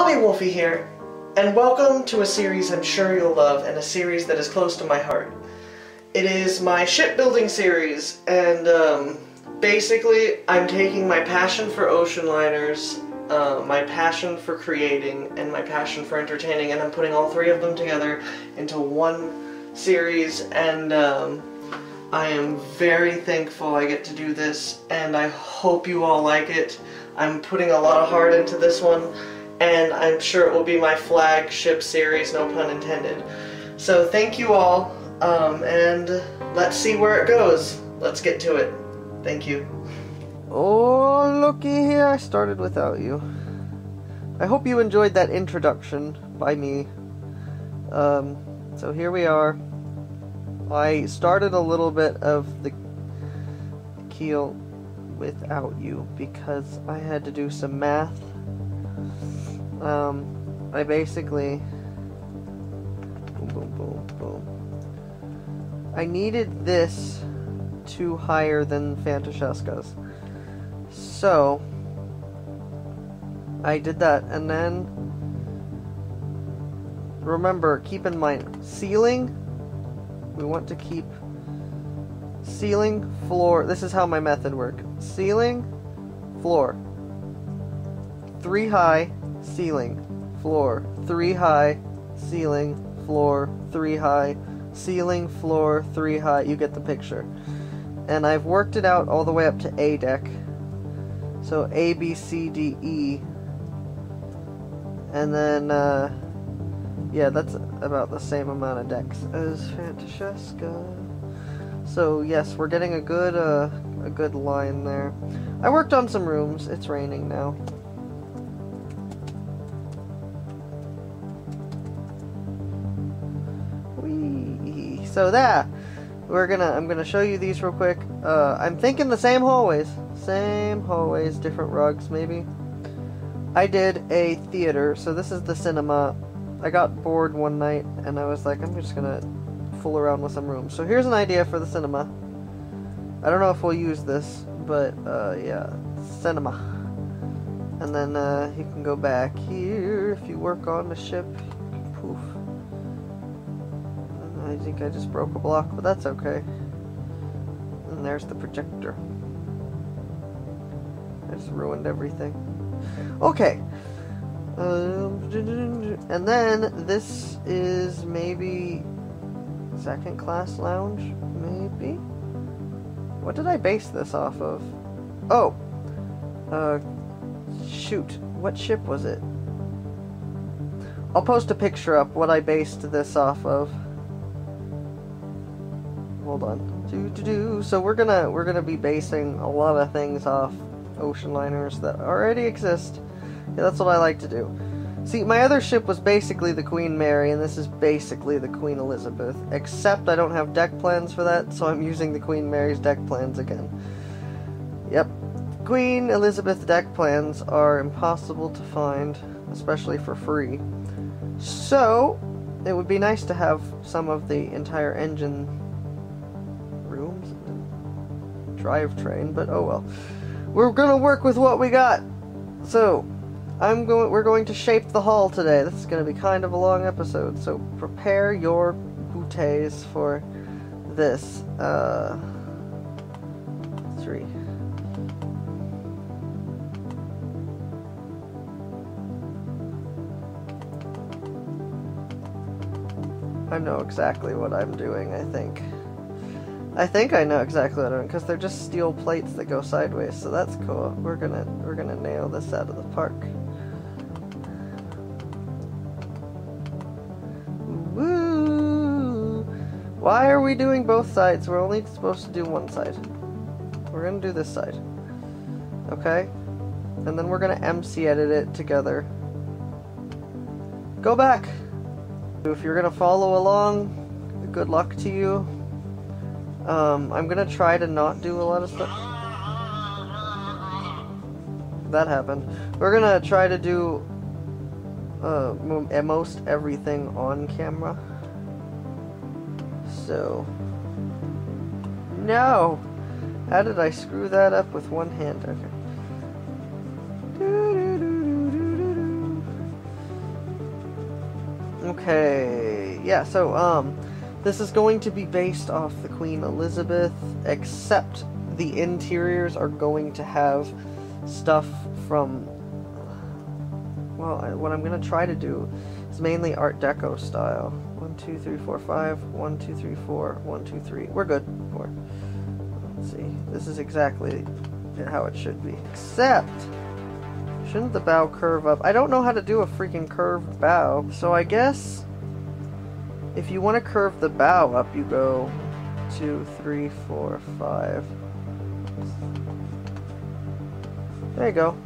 BobbyWolfey here, and welcome to a series I'm sure you'll love and a series that is close to my heart. It is my shipbuilding series, and um, basically I'm taking my passion for ocean liners, uh, my passion for creating, and my passion for entertaining, and I'm putting all three of them together into one series, and um, I am very thankful I get to do this, and I hope you all like it. I'm putting a lot of heart into this one, and I'm sure it will be my flagship series, no pun intended. So thank you all, um, and let's see where it goes. Let's get to it. Thank you. Oh, looky here, I started without you. I hope you enjoyed that introduction by me. Um, so here we are. I started a little bit of the keel without you because I had to do some math. Um, I basically boom, boom, boom, boom. I needed this to higher than Fantasheska's. So I did that and then remember keep in mind ceiling we want to keep ceiling, floor. This is how my method works. Ceiling, floor. Three high, ceiling, floor. Three high, ceiling, floor. Three high, ceiling, floor. Three high. You get the picture. And I've worked it out all the way up to A deck. So A, B, C, D, E. And then, uh, yeah, that's about the same amount of decks as Fantasheska. So yes, we're getting a good uh, a good line there. I worked on some rooms. It's raining now. So that we're gonna I'm gonna show you these real quick. Uh, I'm thinking the same hallways, same hallways, different rugs maybe. I did a theater, so this is the cinema. I got bored one night and I was like, I'm just gonna fool around with some rooms. So here's an idea for the cinema. I don't know if we'll use this, but uh, yeah, cinema. And then uh, you can go back here if you work on the ship. Think I just broke a block, but that's okay. And there's the projector. I just ruined everything. Okay. Um, and then this is maybe second class lounge, maybe. What did I base this off of? Oh, uh, shoot, what ship was it? I'll post a picture up what I based this off of. Hold on. Do do do. So we're gonna we're gonna be basing a lot of things off ocean liners that already exist. Yeah, that's what I like to do. See, my other ship was basically the Queen Mary, and this is basically the Queen Elizabeth, except I don't have deck plans for that, so I'm using the Queen Mary's deck plans again. Yep. Queen Elizabeth deck plans are impossible to find, especially for free. So, it would be nice to have some of the entire engine rooms drivetrain, but oh well. We're gonna work with what we got. So, I'm going. We're going to shape the hull today. This is to be kind of a long episode, so prepare your bouteilles for this. Uh, three. I know exactly what I'm doing. I think. I think I know exactly what I'm doing because they're just steel plates that go sideways, so that's cool. We're gonna we're gonna nail this out of the park. Woo! Why are we doing both sides? We're only supposed to do one side. We're gonna do this side. Okay? And then we're gonna MC edit it together. Go back! If you're gonna follow along, good luck to you. Um, I'm gonna try to not do a lot of stuff. That happened. We're gonna try to do uh, most everything on camera. So, no! How did I screw that up with one hand? Okay. Okay, yeah, so, um, this is going to be based off the Queen Elizabeth, except the interiors are going to have stuff from, well, I, what I'm going to try to do is mainly Art Deco style. One, two, three, four, five. One, two, three, four. One, two, three. We're good. Four. Let's see. This is exactly how it should be. Except, shouldn't the bow curve up? I don't know how to do a freaking curved bow. So I guess if you want to curve the bow up, you go two, three, four, five. There you go.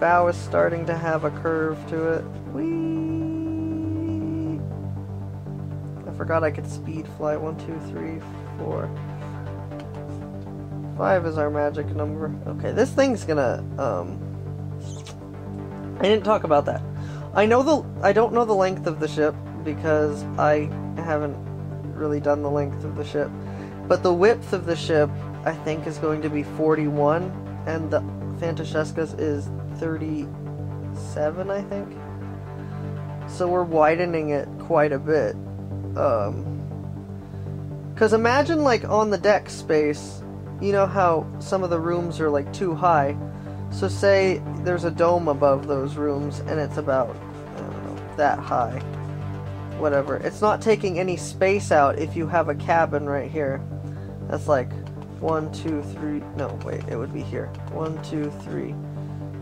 Bow is starting to have a curve to it. Whee! I forgot I could speed fly. One, two, three, four. Five is our magic number. Okay, this thing's gonna, um... I didn't talk about that. I know the... I don't know the length of the ship, because I haven't really done the length of the ship. But the width of the ship, I think, is going to be 41, and the Fantasheska's is 37, I think. So we're widening it quite a bit. Um, Because imagine, like, on the deck space, you know how some of the rooms are, like, too high. So say there's a dome above those rooms, and it's about, I don't know, that high. Whatever. It's not taking any space out if you have a cabin right here. That's like one, two, three. No, wait, it would be here. One, two, three.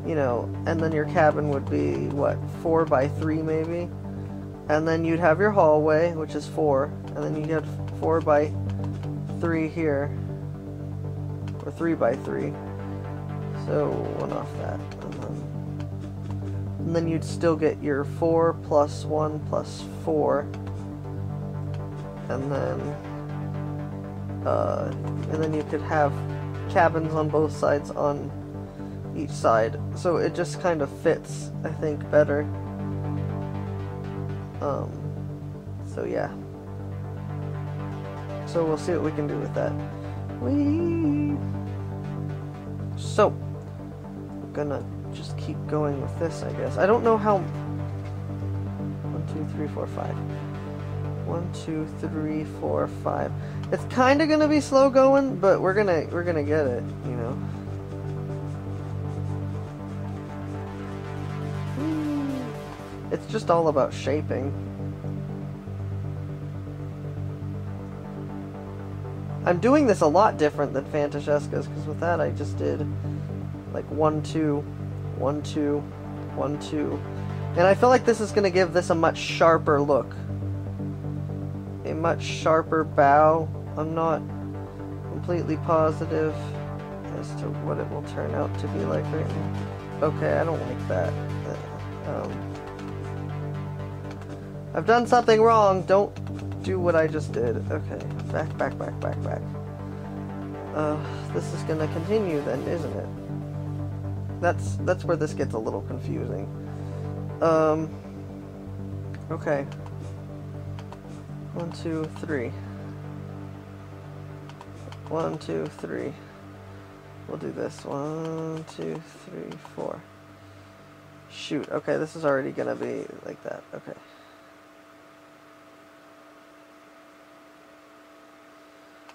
You know, and then your cabin would be what, four by three maybe? And then you'd have your hallway, which is four, and then you'd have four by three here, or three by three. So one off that, and then you'd still get your four plus one plus four, and then uh, and then you could have cabins on both sides on each side. So it just kind of fits, I think, better. Um, so yeah. So we'll see what we can do with that. Whee! So, gonna keep going with this, I guess. I don't know how. One, two, three, four, five. One, two, three, four, five. It's kind of gonna be slow going, but we're gonna we're gonna get it, you know. It's just all about shaping. I'm doing this a lot different than Fantasheska's, because with that I just did like one, two, one, two, one, two. And I feel like this is going to give this a much sharper look. A much sharper bow. I'm not completely positive as to what it will turn out to be like right now. Okay, I don't like that. Uh, Um, I've done something wrong. Don't do what I just did. Okay, back, back, back, back, back. Uh, this is gonna continue then, isn't it? That's that's where this gets a little confusing. Um. Okay. One, two, three. One, two, three. We'll do this. One, two, three, four. Shoot. Okay, this is already gonna be like that. Okay.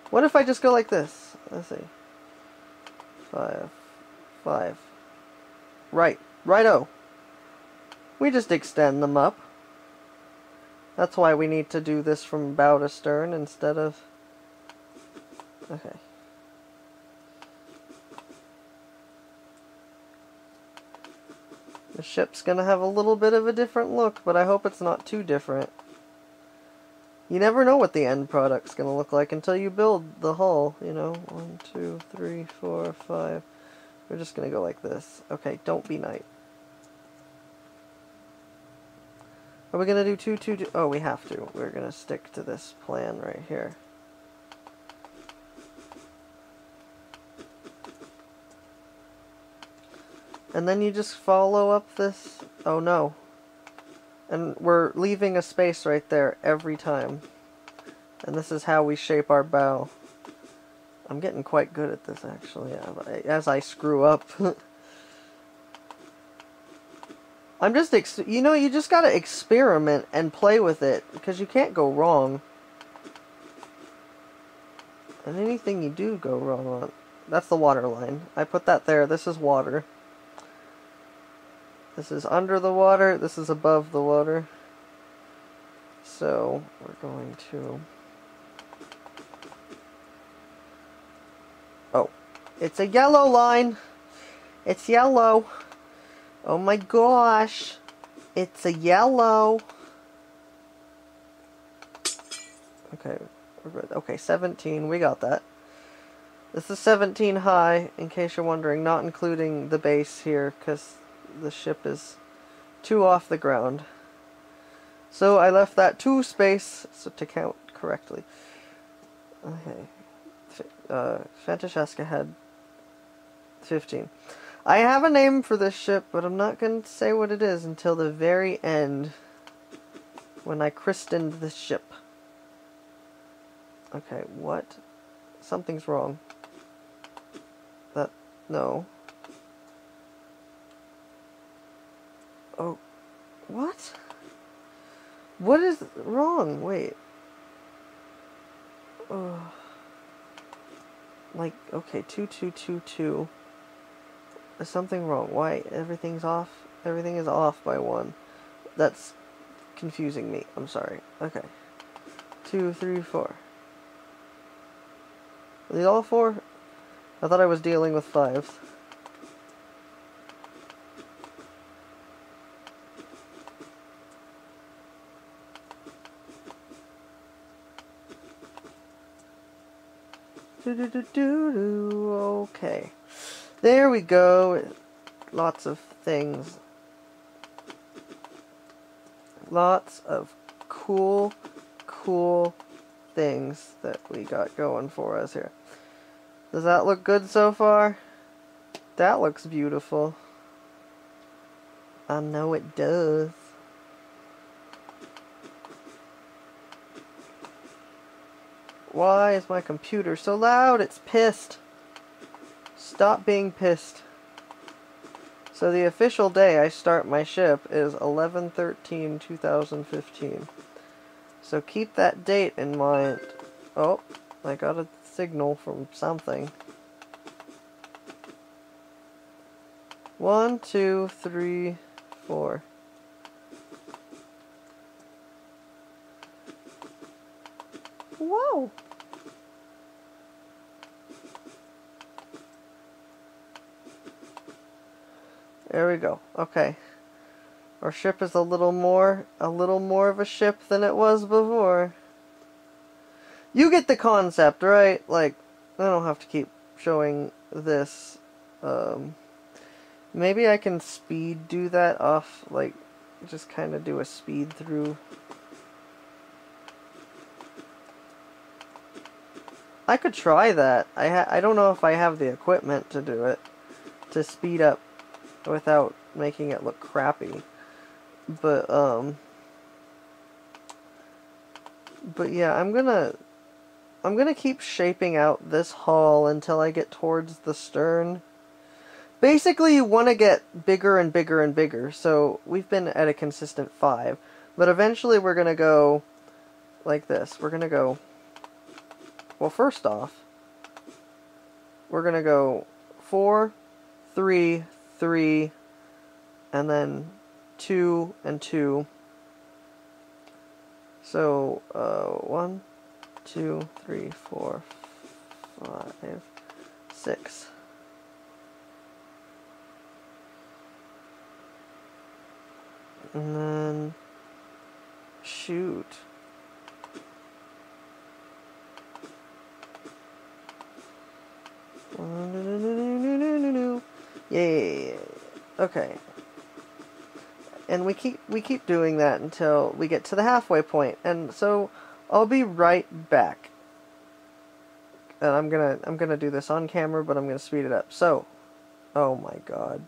What if I just go like this? Let's see. Five. Five. Right. Righto. We just extend them up. That's why we need to do this from bow to stern instead of... Okay. The ship's gonna have a little bit of a different look, but I hope it's not too different. You never know what the end product's gonna look like until you build the hull, you know? One, two, three, four, five. We're just gonna go like this. Okay, don't be knight. Are we gonna do two, two, two? Oh, we have to. We're gonna stick to this plan right here. And then you just follow up this. Oh no. And we're leaving a space right there every time. And this is how we shape our bow. I'm getting quite good at this actually, uh, as I screw up. I'm just, you know, you just gotta experiment and play with it because you can't go wrong. And anything you do go wrong on, that's the water line. I put that there. This is water. This is under the water. This is above the water. So we're going to. Oh, it's a yellow line. It's yellow. Oh my gosh. It's a yellow. Okay. Okay, 17. We got that. This is 17 high, in case you're wondering, not including the base here, because the ship is two off the ground. So I left that two space so to count correctly. Okay. Uh, had 15. I have a name for this ship, but I'm not going to say what it is until the very end when I christened the ship. Okay, what? Something's wrong. That, no. Oh, what? What is wrong? Wait. Oh. Like, okay, 2222. There's something wrong. Why? Everything's off? Everything is off by one. That's confusing me. I'm sorry. Okay. Two, three, four. Are these all four? I thought I was dealing with fives. Do do do do do. Okay. There we go. Lots of things. Lots of cool, cool things that we got going for us here. Does that look good so far? That looks beautiful. I know it does. Why is my computer so loud? It's pissed. Stop being pissed. So the official day I start my ship is 11-13-2015. So keep that date in mind. Oh, I got a signal from something. One, two, three, four. Whoa! There we go. Okay. Our ship is a little more, a little more of a ship than it was before. You get the concept, right? Like, I don't have to keep showing this. Um, maybe I can speed do that off, like, just kind of do a speed through. I could try that. I I don't know if I have the equipment to do it, to speed up without making it look crappy. But, um... But yeah, I'm gonna... I'm gonna keep shaping out this hull until I get towards the stern. Basically, you want to get bigger and bigger and bigger, so we've been at a consistent 5. But eventually we're gonna go like this. We're gonna go... Well, first off, we're gonna go 4, 3, three, and then two and two. So, uh, one, two, three, four, five, six. And then, shoot. Yay. Okay. And we keep we keep doing that until we get to the halfway point. And so I'll be right back. And I'm gonna I'm gonna do this on camera, but I'm gonna speed it up. So oh my god.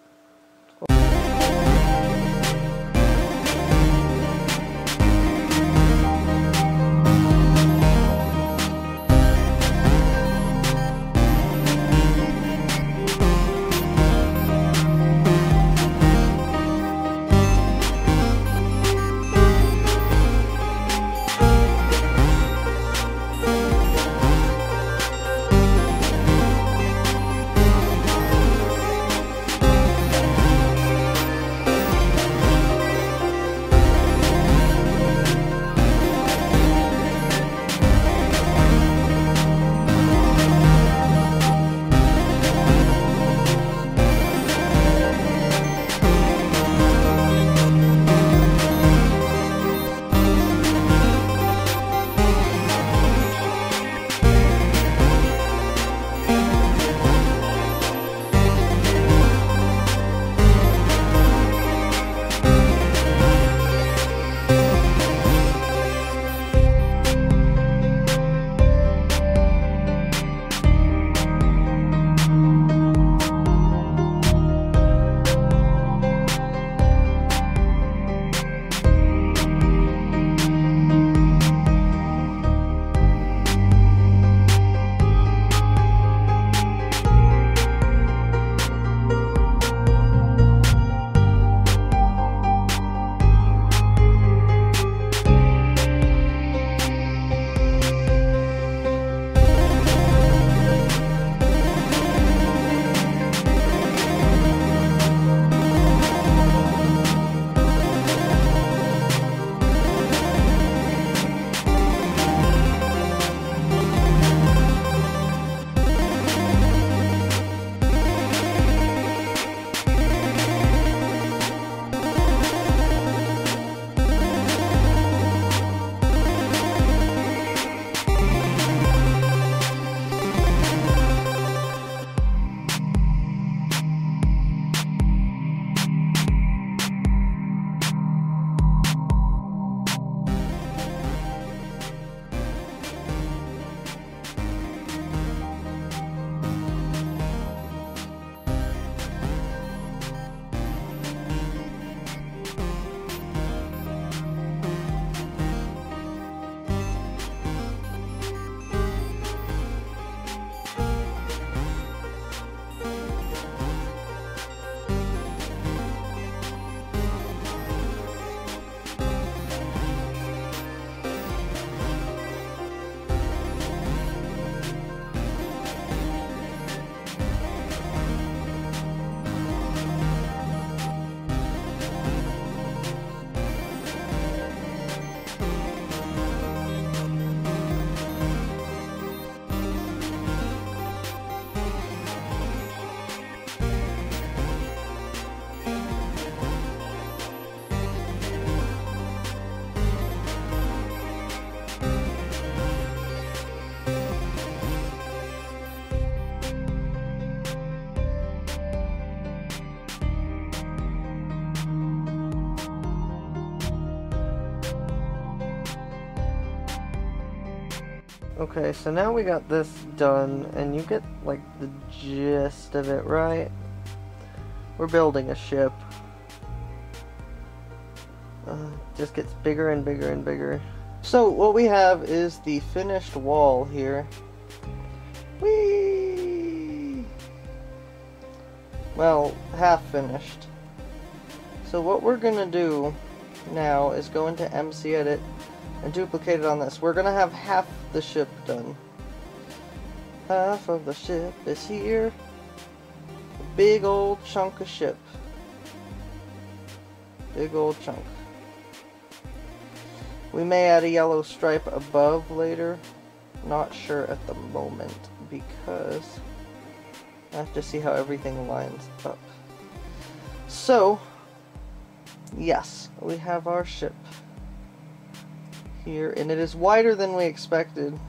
Okay, so now we got this done, and you get, like, the gist of it, right? We're building a ship. Uh, just gets bigger and bigger and bigger. So, what we have is the finished wall here. Whee! Well, half finished. So what we're gonna do now is go into MC Edit and duplicate it on this. We're gonna have half the ship done. Half of the ship is here. A big old chunk of ship. Big old chunk. We may add a yellow stripe above later. Not sure at the moment because I have to see how everything lines up. So, yes, we have our ship here, and it is wider than we expected.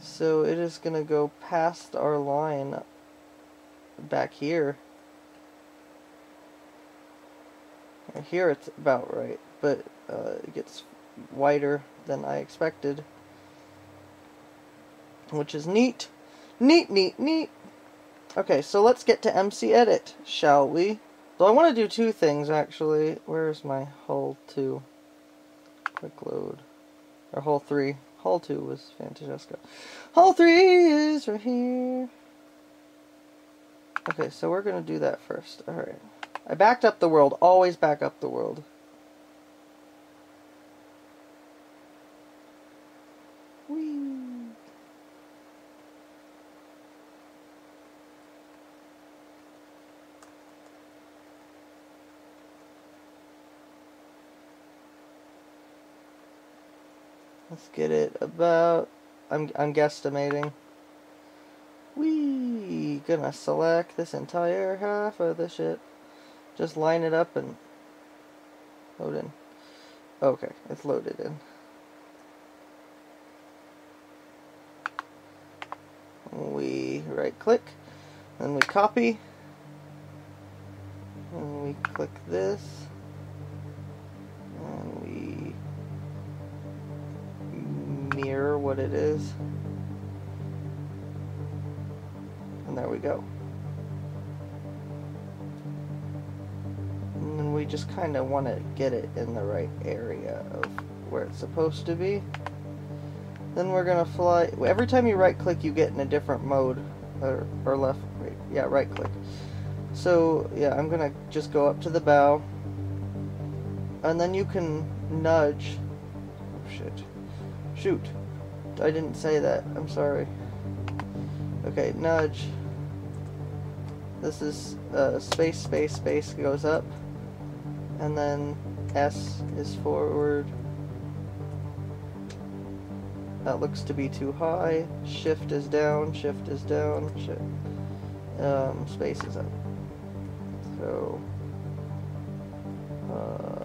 So it is going to go past our line back here. Here it's about right, but uh, it gets wider than I expected. Which is neat. Neat, neat, neat. Okay, so let's get to MC Edit, shall we? So I want to do two things, actually. Where's my hull 2? Quick load. Or hull 3. Hull 2 was Fantasheska. Hull 3 is right here. Okay, so we're going to do that first. Alright. I backed up the world. Always back up the world. Let's get it about, I'm, I'm guesstimating. We gonna select this entire half of the ship. Just line it up and load in. Okay, it's loaded in. We right click, then we copy, and we click this. What it is. And there we go. And then we just kind of want to get it in the right area of where it's supposed to be. Then we're going to fly. Every time you right click, you get in a different mode. Or, or left, right, yeah, right click. So, yeah, I'm going to just go up to the bow. And then you can nudge. Oh, shit. Shoot. I didn't say that. I'm sorry. Okay, nudge. This is uh, space, space, space goes up. And then S is forward. That looks to be too high. Shift is down, shift is down, shift. Um, space is up. So, uh,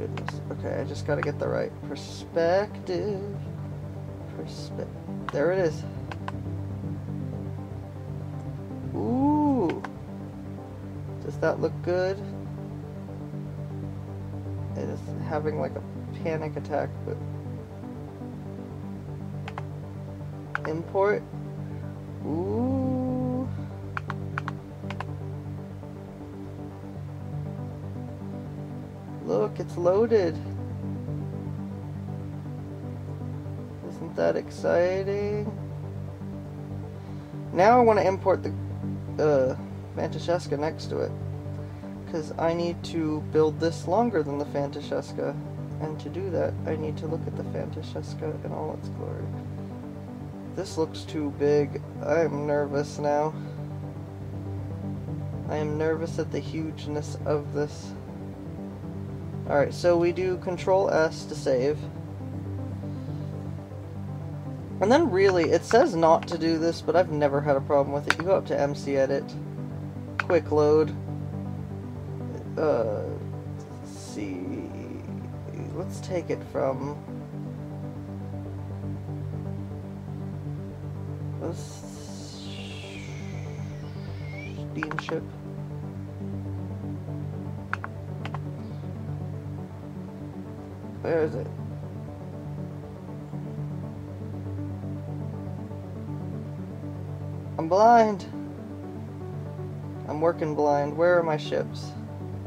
goodness. Okay, I just gotta get the right perspective. Perspe there it is. Ooh. Does that look good? It is having like a panic attack, but import. Ooh. Look, it's loaded. Isn't that exciting? Now I want to import the uh, next to it. Because I need to build this longer than the Fantasheska. And to do that, I need to look at the Fantasheska in all its glory. This looks too big. I'm nervous now. I am nervous at the hugeness of this. Alright, so we do Control S to save. And then really, it says not to do this, but I've never had a problem with it. You go up to MC Edit, Quick Load, uh, see, let's take it from a steamship. Where is it? I'm blind. I'm working blind. Where are my ships?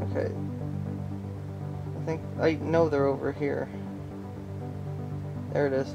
Okay. I think I know they're over here. There it is.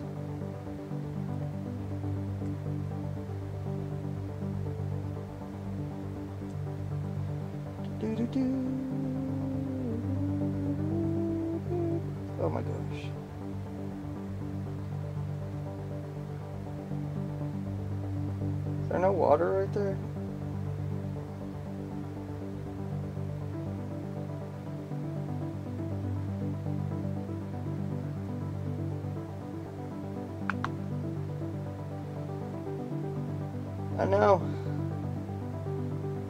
I know.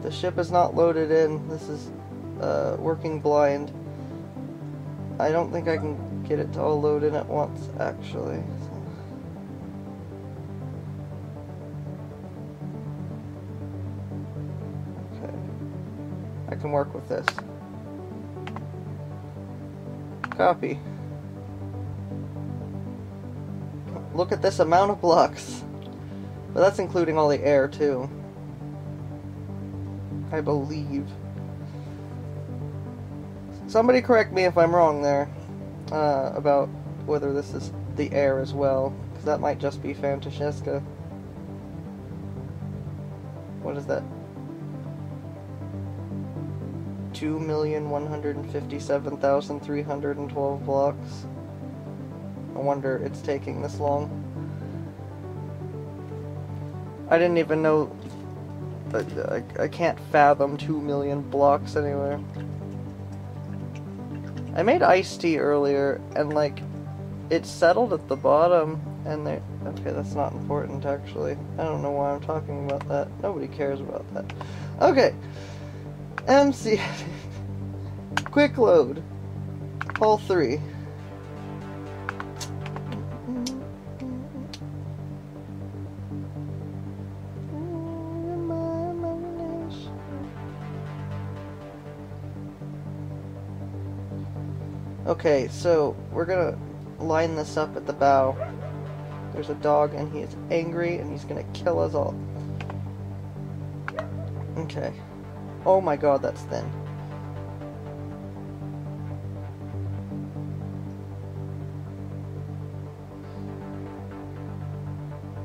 The ship is not loaded in. This is uh, working blind. I don't think I can get it to all load in at once, actually. So. Okay. I can work with this. Copy. Look at this amount of blocks. But that's including all the air, too. I believe. Somebody correct me if I'm wrong there uh, about whether this is the air as well, because that might just be Fantasheska. What is that? 2,157,312 blocks. I wonder it's taking this long. I didn't even know. I, I can't fathom 2 million blocks anywhere. I made iced tea earlier, and like, it settled at the bottom, and there... Okay, that's not important actually. I don't know why I'm talking about that. Nobody cares about that. Okay. MC. Quick load. Hull 3. Okay, so we're gonna line this up at the bow. There's a dog and he is angry and he's gonna kill us all. Okay. Oh my god, that's thin.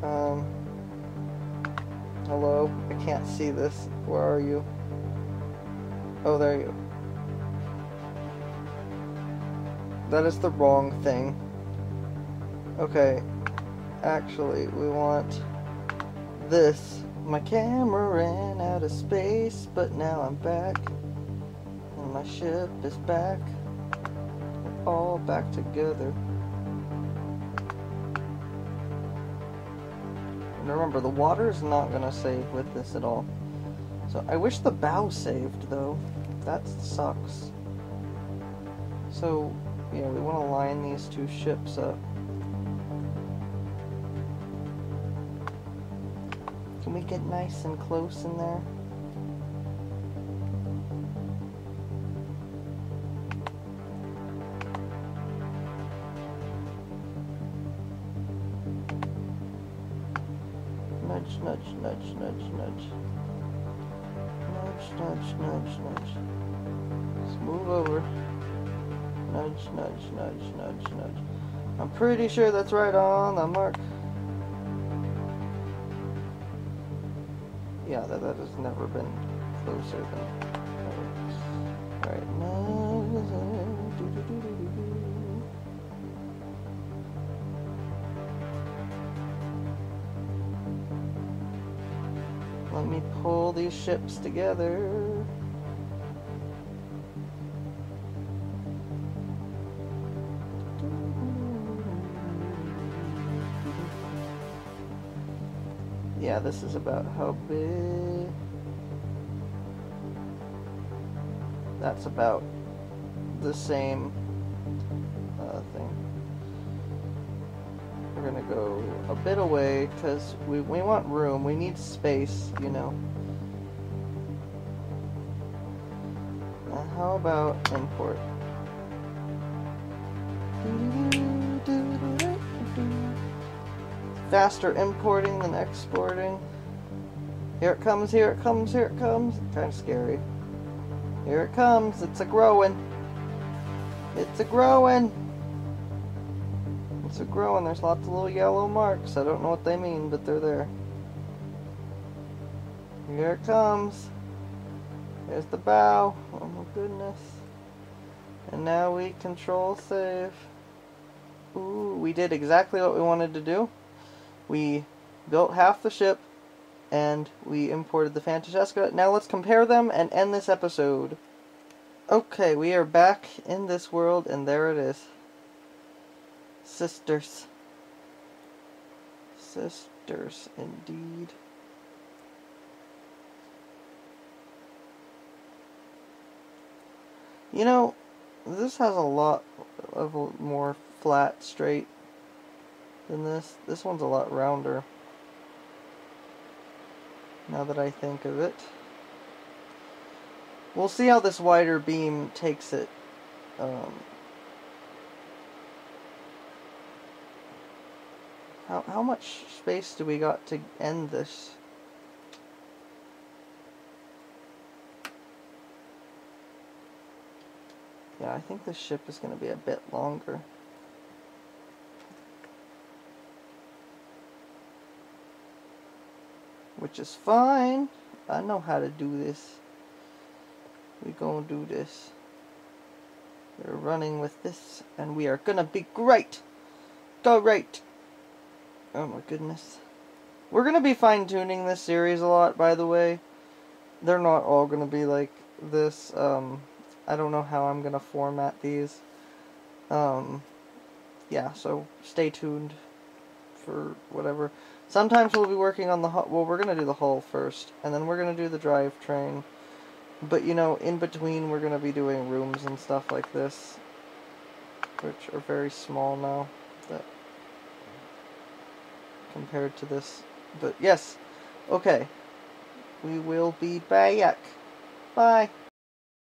Um. Hello? I can't see this. Where are you? Oh, there you That is the wrong thing. Okay. Actually, we want this. My camera ran out of space, but now I'm back. And my ship is back. We're all back together. And remember, the water is not going to save with this at all. So I wish the bow saved, though. That sucks. So, yeah, we want to line these two ships up. Can we get nice and close in there? Nudge, nudge, nudge, nudge, nudge. Nudge, nudge, nudge, nudge. Let's move over. Nudge, nudge, nudge, nudge, nudge. I'm pretty sure that's right on the mark. Yeah, that, that has never been closer than Alright, nudge. Let me pull these ships together. Yeah, this is about how big. That's about the same uh, thing. We're gonna go a bit away because we, we want room. We need space, you know. Uh, how about import? Faster importing than exporting. Here it comes, here it comes, here it comes. Kind of scary. Here it comes. It's a growing. It's a growing. It's a growing. There's lots of little yellow marks. I don't know what they mean, but they're there. Here it comes. There's the bow. Oh my goodness. And now we control save. Ooh, we did exactly what we wanted to do. We built half the ship and we imported the Fantasheska. Now let's compare them and end this episode. Okay, we are back in this world and there it is. Sisters. Sisters, indeed. You know, this has a lot of more flat, straight than this. This one's a lot rounder. Now that I think of it. We'll see how this wider beam takes it. Um, how, how much space do we got to end this? Yeah, I think this ship is going to be a bit longer. Which is fine. I know how to do this. We gonna do this. We're running with this, and we are gonna be great! Great! Oh my goodness. We're gonna be fine-tuning this series a lot, by the way. They're not all gonna be like this, um... I don't know how I'm to format these. Um, yeah, so stay tuned for whatever. Sometimes we'll be working on the. Well, we're going to do the hull first, and then we're going to do the drivetrain. But, you know, in between, we're going to be doing rooms and stuff like this, which are very small now, that compared to this. But, yes, okay. We will be back. Bye.